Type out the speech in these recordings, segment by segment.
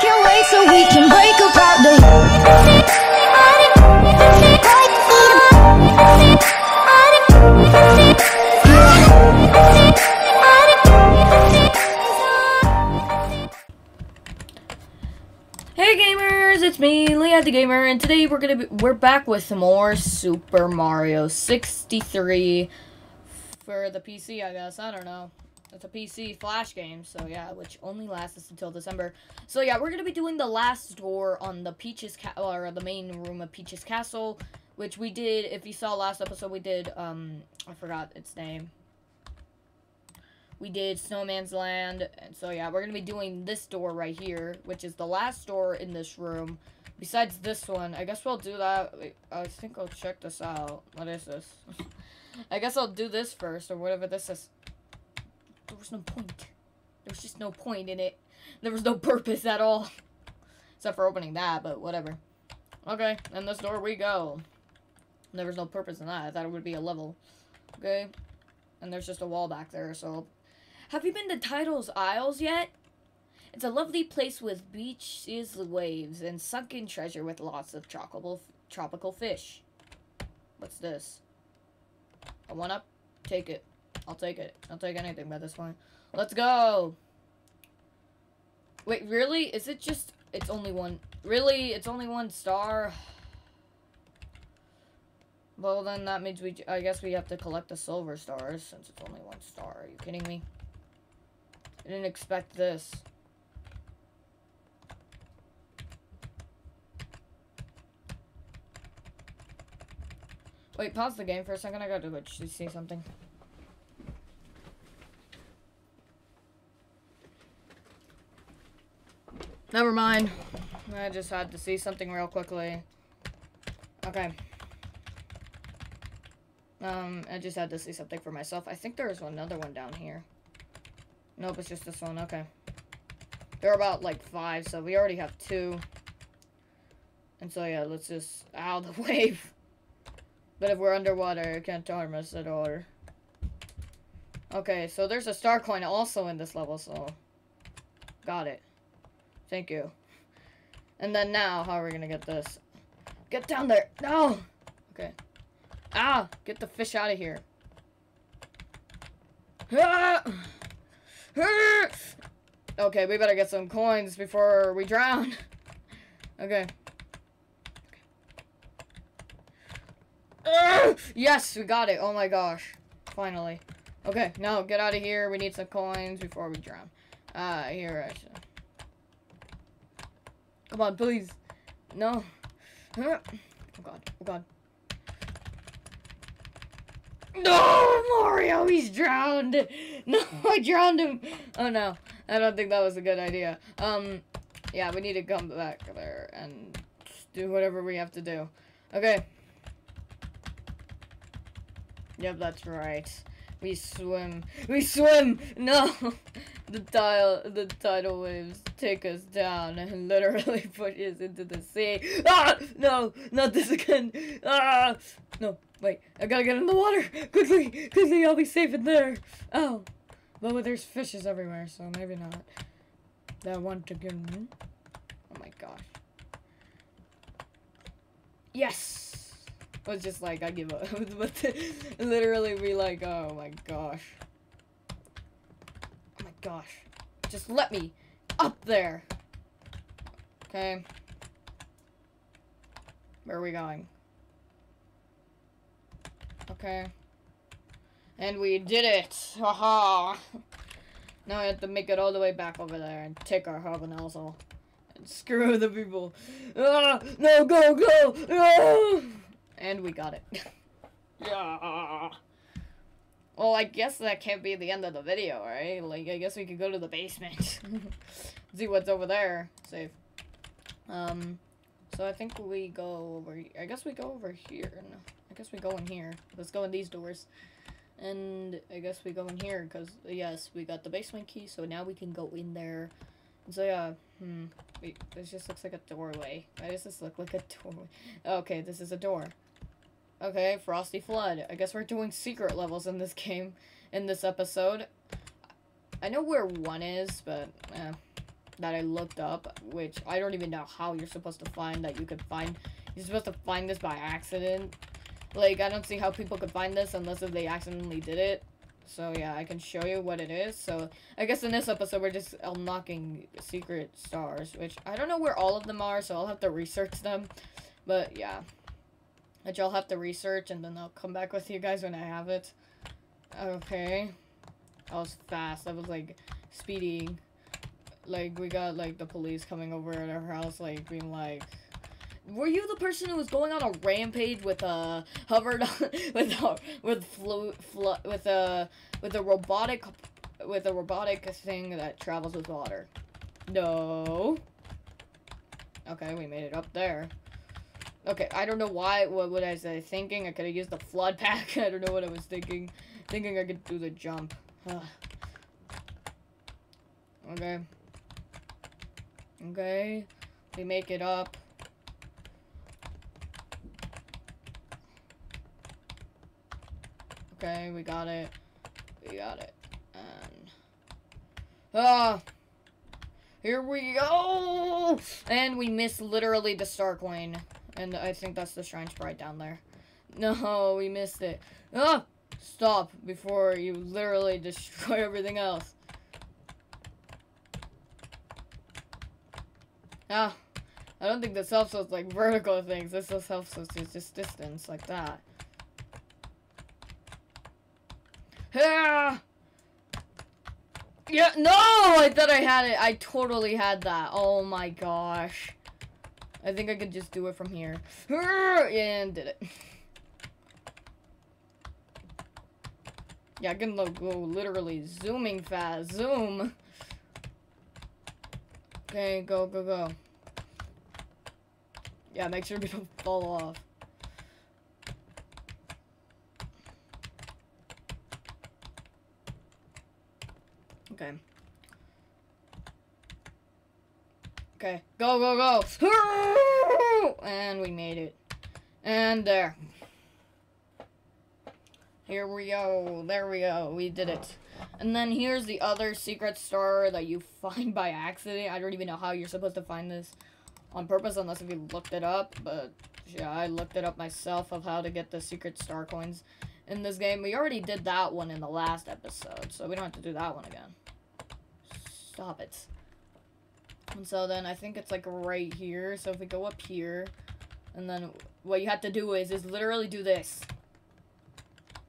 Can't wait so we can break apart Hey gamers, it's me, Lehi the Gamer, and today we're gonna be we're back with some more Super Mario 63 for the PC, I guess. I don't know. It's a PC flash game, so yeah, which only lasts until December. So yeah, we're gonna be doing the last door on the Peach's ca- or the main room of Peach's Castle, which we did. If you saw last episode, we did. Um, I forgot its name. We did Snowman's Land, and so yeah, we're gonna be doing this door right here, which is the last door in this room. Besides this one, I guess we'll do that. I think I'll check this out. What is this? I guess I'll do this first, or whatever this is. There was no point. There was just no point in it. There was no purpose at all. Except for opening that, but whatever. Okay, and this door we go. There was no purpose in that. I thought it would be a level. Okay. And there's just a wall back there, so have you been to Tidal Isles yet? It's a lovely place with beaches, waves, and sunken treasure with lots of tropical tropical fish. What's this? A one up? Take it. I'll take it. I'll take anything by this point. Let's go! Wait, really? Is it just... It's only one... Really? It's only one star? Well, then that means we... I guess we have to collect the silver stars since it's only one star. Are you kidding me? I didn't expect this. Wait, pause the game for a second. I gotta go see something. Never mind. I just had to see something real quickly. Okay. Um, I just had to see something for myself. I think there is another one down here. Nope, it's just this one. Okay. There are about, like, five, so we already have two. And so, yeah, let's just... Ow, the wave! But if we're underwater, it can't harm us at all. Okay, so there's a star coin also in this level, so... Got it. Thank you. And then now, how are we gonna get this? Get down there! No! Okay. Ah! Get the fish out of here. Ah! Okay, we better get some coins before we drown. Okay. Yes, we got it. Oh my gosh. Finally. Okay, now get out of here. We need some coins before we drown. Uh, here. Actually. Come on, please. No. Oh god. Oh god. No, Mario, he's drowned. No, I drowned him. Oh no, I don't think that was a good idea. Um, yeah, we need to come back there and do whatever we have to do. Okay. Yep, that's right. We swim. We swim. No, the tile, the tidal waves take us down and literally push us into the sea. Ah, no, not this again. Ah, no. Wait, I gotta get in the water! Quickly! Quickly, I'll be safe in there! Oh. Well, there's fishes everywhere, so maybe not. That one to get in. Oh my gosh. Yes! Was just like, I give up. Literally be like, oh my gosh. Oh my gosh. Just let me up there! Okay. Where are we going? Okay. And we did it! Haha! now I have to make it all the way back over there and take our hub and also and screw the people. Ah! No, go, go! Ah! And we got it. yeah. Well, I guess that can't be the end of the video, right? Like, I guess we could go to the basement. See what's over there. Save. Um, so I think we go over, I guess we go over here. No. I guess we go in here. Let's go in these doors. And I guess we go in here because, yes, we got the basement key, so now we can go in there. So, yeah, hmm, wait, this just looks like a doorway. Why does this look like a doorway? Okay, this is a door. Okay, Frosty Fludd. I guess we're doing secret levels in this game, in this episode. I know where one is, but, eh. that I looked up, which I don't even know how you're supposed to find that you could find. You're supposed to find this by accident. Like, I don't see how people could find this unless if they accidentally did it. So, yeah, I can show you what it is. So, I guess in this episode, we're just unlocking secret stars, which I don't know where all of them are, so I'll have to research them. But, yeah. Which I'll have to research, and then I'll come back with you guys when I have it. Okay. That was fast. That was, like, speeding. Like, we got, like, the police coming over at our house, like, being like... Were you the person who was going on a rampage with a hovered with a, with flu, flu with a with a robotic with a robotic thing that travels with water? No. Okay, we made it up there. Okay, I don't know why. What what I was I thinking? I could have used the flood pack. I don't know what I was thinking. Thinking I could do the jump. okay. Okay. We make it up. Okay, we got it. We got it. And ah, here we go. And we miss literally the star coin, and I think that's the shine sprite down there. No, we missed it. Ah, stop before you literally destroy everything else. Ah, I don't think this helps us like vertical things. This just helps us just distance like that. Yeah. Yeah, no! I thought I had it. I totally had that. Oh my gosh. I think I could just do it from here. And did it. Yeah, I can go literally zooming fast. Zoom. Okay, go, go, go. Yeah, make sure we don't fall off. Okay. Okay. Go, go, go! And we made it. And there. Here we go. There we go. We did it. And then here's the other secret star that you find by accident. I don't even know how you're supposed to find this on purpose unless if you looked it up. But yeah, I looked it up myself of how to get the secret star coins in this game. We already did that one in the last episode, so we don't have to do that one again. Stop it. And so then I think it's like right here. So if we go up here, and then what you have to do is, is literally do this.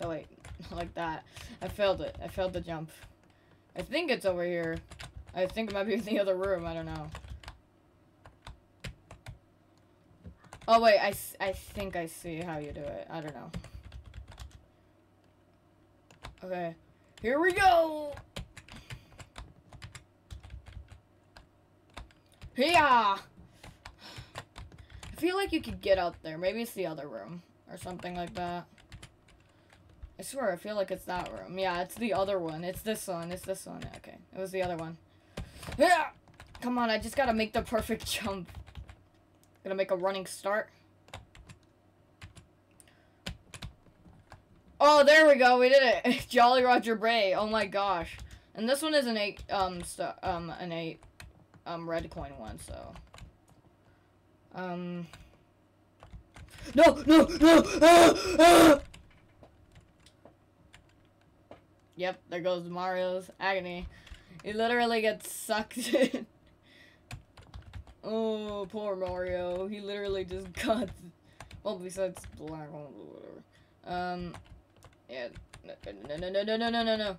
No, wait. like that. I failed it. I failed the jump. I think it's over here. I think it might be in the other room. I don't know. Oh, wait. I, I think I see how you do it. I don't know. Okay. Here we go! Yeah. I feel like you could get out there. Maybe it's the other room or something like that. I swear, I feel like it's that room. Yeah, it's the other one. It's this one. It's this one. Okay, it was the other one. Yeah. Come on, I just gotta make the perfect jump. Gonna make a running start. Oh, there we go. We did it. Jolly Roger Bay. Oh my gosh. And this one is an eight, um, um, an eight um, red coin one, so. Um. No, no, no! Ah, ah! Yep, there goes Mario's agony. He literally gets sucked in. oh, poor Mario. He literally just got. Well, besides black whatever. Um, yeah. No, no, no, no, no, no, no, no.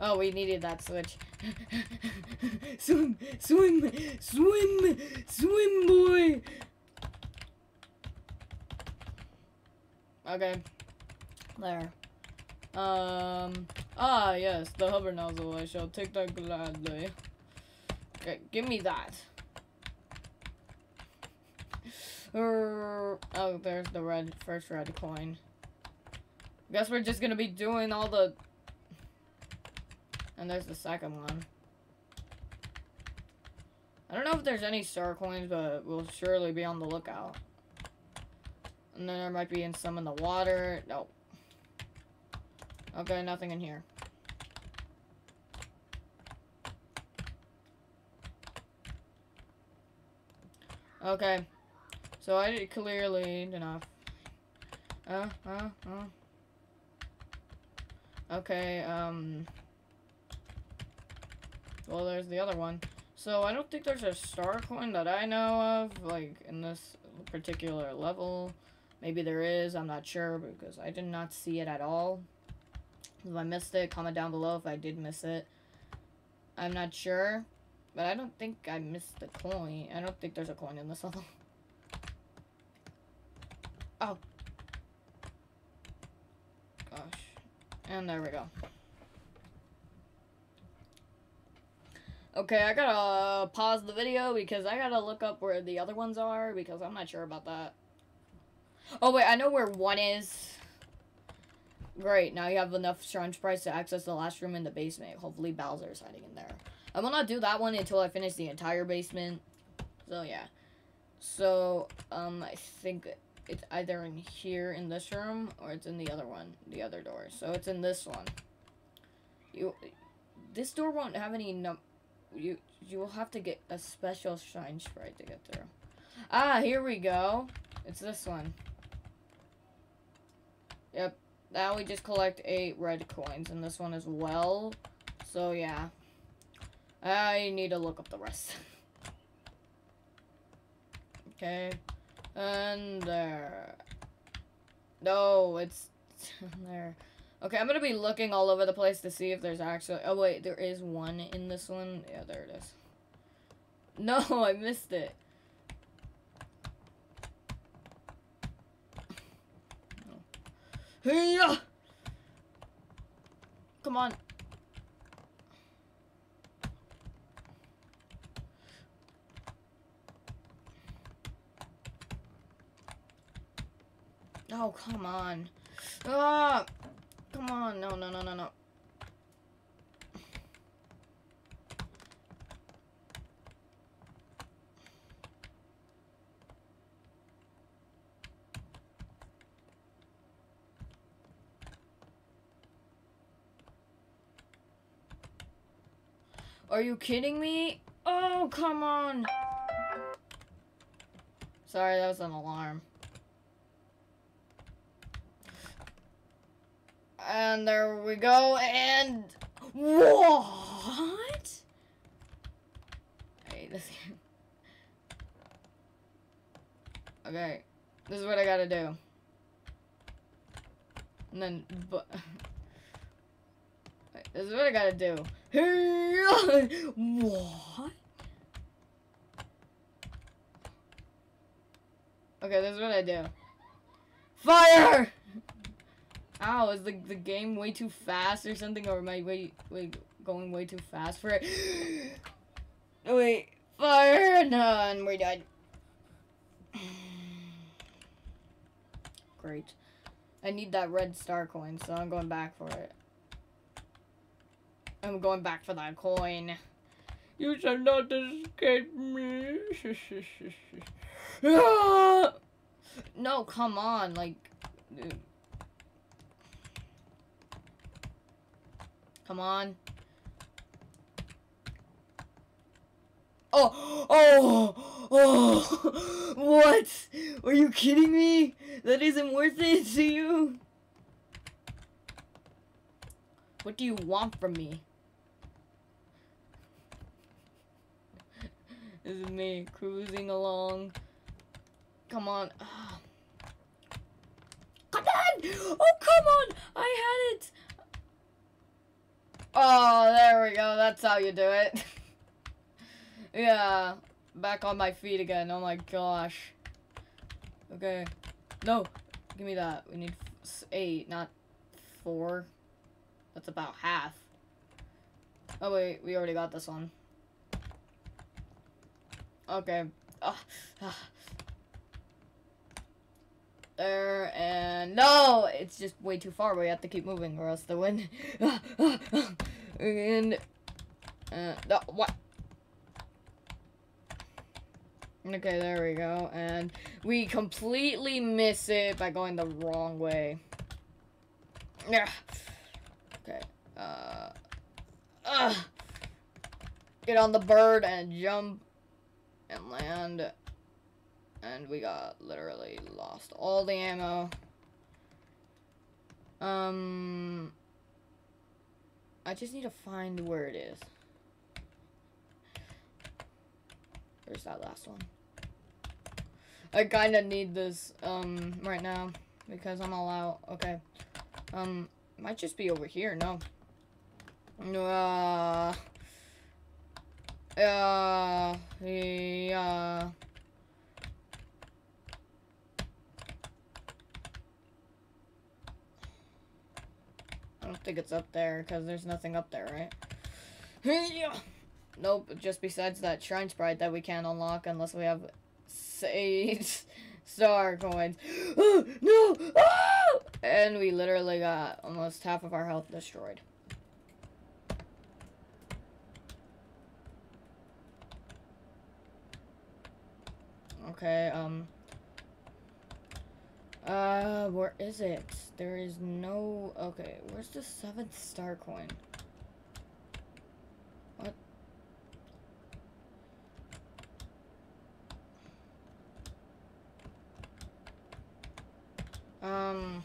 Oh, we needed that switch. swim, swim, swim, swim, boy. Okay. There. Um. Ah, yes, the hover nozzle. I shall take that gladly. Okay, give me that. oh, there's the red, first red coin. Guess we're just gonna be doing all the and there's the second one. I don't know if there's any star coins, but we'll surely be on the lookout. And then there might be in some in the water. Nope. Okay, nothing in here. Okay. So I did clearly enough. Uh, uh, uh. Okay, um. Well, there's the other one. So I don't think there's a star coin that I know of, like, in this particular level. Maybe there is, I'm not sure, because I did not see it at all. If I missed it, comment down below if I did miss it. I'm not sure, but I don't think I missed the coin. I don't think there's a coin in this level. Oh. Gosh. And there we go. Okay, I gotta pause the video because I gotta look up where the other ones are because I'm not sure about that. Oh wait, I know where one is. Great, now you have enough shine sprites to access the last room in the basement. Hopefully Bowser is hiding in there. I will not do that one until I finish the entire basement. So yeah. So, um, I think it's either in here in this room or it's in the other one, the other door. So it's in this one. You, this door won't have any num. You you will have to get a special shine sprite to get through. Ah, here we go. It's this one. Yep. Now we just collect eight red coins in this one as well. So yeah. I need to look up the rest. okay. And there. No, it's there. Okay, I'm gonna be looking all over the place to see if there's actually. Oh wait, there is one in this one. Yeah, there it is. No, I missed it. Hey! Come on. Oh, come on. Ah! Come on. No, no, no, no, no. Are you kidding me? Oh, come on. Sorry, that was an alarm. And there we go, and... What? I hate this game. Okay, this is what I gotta do. And then, but... This is what I gotta do. what? Okay, this is what I do. Fire! Ow, is the, the game way too fast or something? Or am I way, way, going way too fast for it? oh, wait. Fire! None. We're dead. Great. I need that red star coin, so I'm going back for it. I'm going back for that coin. You shall not escape me. no, come on, like, dude. Come on. Oh, oh, oh, what? Are you kidding me? That isn't worth it to you? What do you want from me? This is me cruising along. Come on. Come on! Oh, come on! I had it! Oh, there we go. That's how you do it. yeah. Back on my feet again. Oh my gosh. Okay. No. Give me that. We need eight, not four. That's about half. Oh wait, we already got this one. Okay. Uh, uh. There and no, it's just way too far. We have to keep moving, or else the wind. and uh, no, what? Okay, there we go. And we completely miss it by going the wrong way. Yeah. Okay. Uh. Uh. Get on the bird and jump and land. And we got literally lost all the ammo. Um, I just need to find where it is. Where's that last one? I kind of need this um right now because I'm all out. Okay. Um, might just be over here. No. Uh. Uh. Yeah. Think it's up there because there's nothing up there, right? Nope, just besides that shine sprite that we can't unlock unless we have sage star coins. No! And we literally got almost half of our health destroyed. Okay, um... Uh, where is it? There is no... Okay, where's the seventh star coin? What? Um...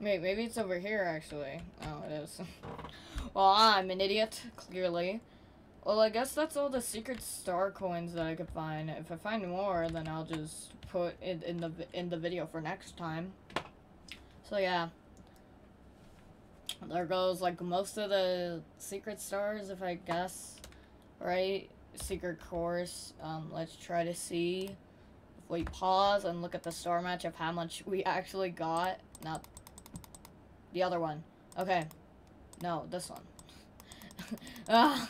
Wait, maybe it's over here, actually. Oh, it is. well, I'm an idiot, clearly. Well, I guess that's all the secret star coins that I could find. If I find more, then I'll just put it in the in the video for next time. So yeah, there goes like most of the secret stars, if I guess, right? Secret course. Um, let's try to see. If we pause and look at the star match of how much we actually got. Not the other one. Okay. No, this one. ah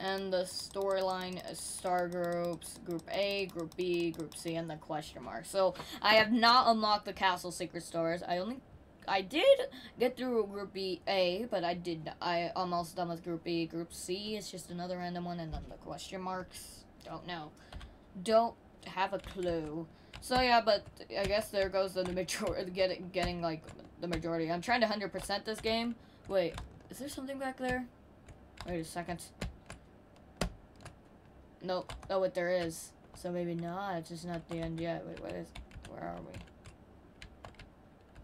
and the storyline is star groups group a group b group c and the question mark. So i have not unlocked the castle secret stars i only i did get through group b a but i did i almost done with group b. Group c is just another random one and then the question marks don't know. Don't have a clue. So yeah but i guess there goes the majority getting getting like the majority. I'm trying to 100 percent this game. Wait is there something back there? Wait a second Nope. Oh, what there is. So maybe not. It's just not the end yet. Wait, what is... Where are we?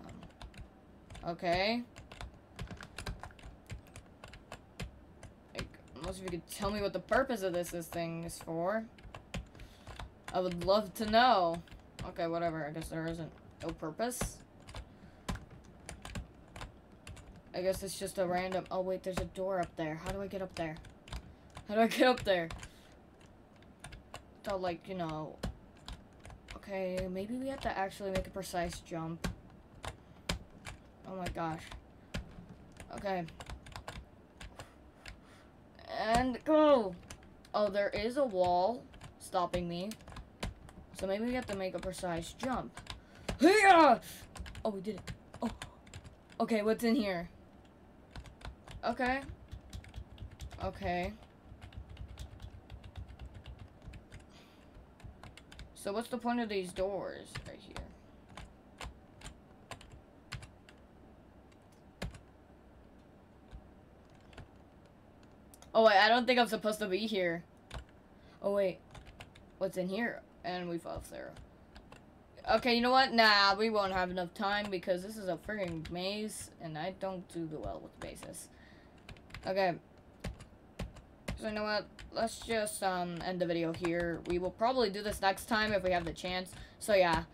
Um, okay. Like, if you could tell me what the purpose of this this thing is for. I would love to know. Okay, whatever. I guess there isn't no purpose. I guess it's just a random... Oh, wait, there's a door up there. How do I get up there? How do I get up there? To like, you know, okay, maybe we have to actually make a precise jump. Oh my gosh. Okay. And go! Oh, there is a wall stopping me. So maybe we have to make a precise jump. Oh, we did it. Oh. Okay, what's in here? Okay. Okay. So what's the point of these doors right here? Oh wait, I don't think I'm supposed to be here. Oh wait, what's in here? And we fall through. Okay, you know what? Nah, we won't have enough time because this is a freaking maze, and I don't do well with mazes. Okay. So you know what? let's just um, end the video here. We will probably do this next time if we have the chance. So yeah,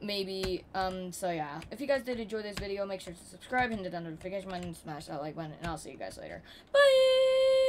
maybe, um, so yeah. If you guys did enjoy this video, make sure to subscribe, and hit the notification button, smash that like button, and I'll see you guys later. Bye!